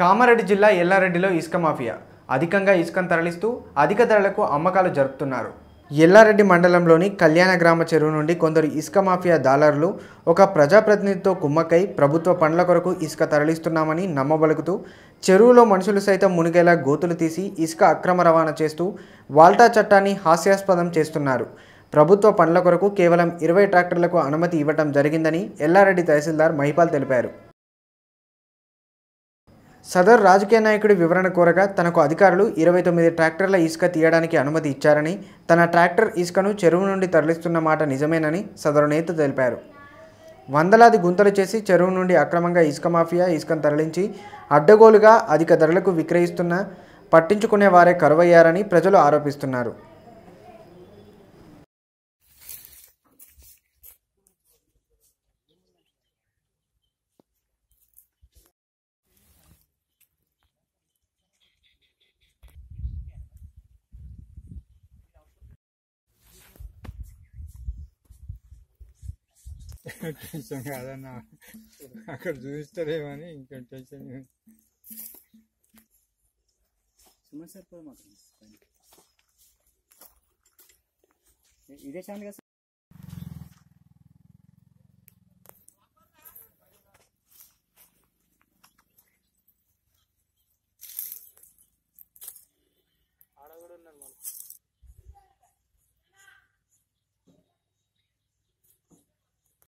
కామారెడ్డి జిల్లా ఎల్లారెడ్డిలో ఇసుక మాఫియా. అధికంగా ఇసుకను తరలిస్తూ అధిక ధరలకు అమ్మకాలు జరుపుతున్నారు. ఎల్లారెడ్డి మండలంలోని కళ్యాణ గ్రామ చెరువు నుండి కొందరు ఇసుక మాఫియా దాలర్లు ఒక ప్రజాప్రతినిధితో కుమ్మక్కై ప్రభుత్వ పనుల కొరకు ఇసుక తరలిస్తున్నామని నమ్మబలుకుతూ చెరువులో మనుషులు సైతం మునిగేలా గోతులు తీసి ఇసుక అక్రమ రవాణా చేస్తూ వాల్టా చట్టాన్ని హాస్యాస్పదం చేస్తున్నారు. ప్రభుత్వ పనుల కొరకు కేవలం ఇరవై ట్రాక్టర్లకు అనుమతి ఇవ్వటం జరిగిందని ఎల్లారెడ్డి తహసీల్దార్ మహిపాల్ తెలిపారు. సదర్ రాజకీయ నాయకుడి వివరణ కోరగా తనకు అధికారులు ఇరవై తొమ్మిది ట్రాక్టర్ల ఇసుక తీయడానికి అనుమతి ఇచ్చారని తన ట్రాక్టర్ ఇసుకను చెరువు నుండి తరలిస్తున్న మాట నిజమేనని సదరు నేత తెలిపారు. వందలాది గుంతలు చేసి చెరువు నుండి అక్రమంగా ఇసుక మాఫియా ఇసుకను తరలించి అడ్డగోలుగా అధిక ధరలకు విక్రయిస్తున్న పట్టించుకునే వారే కరువయ్యారని ప్రజలు ఆరోపిస్తున్నారు. టెన్షన్ కాదన్న అక్కడ చూపిస్తారేమని ఇంకా టెన్షన్ ఇదే ఛానల్ కదా ఆడ కూడా మనం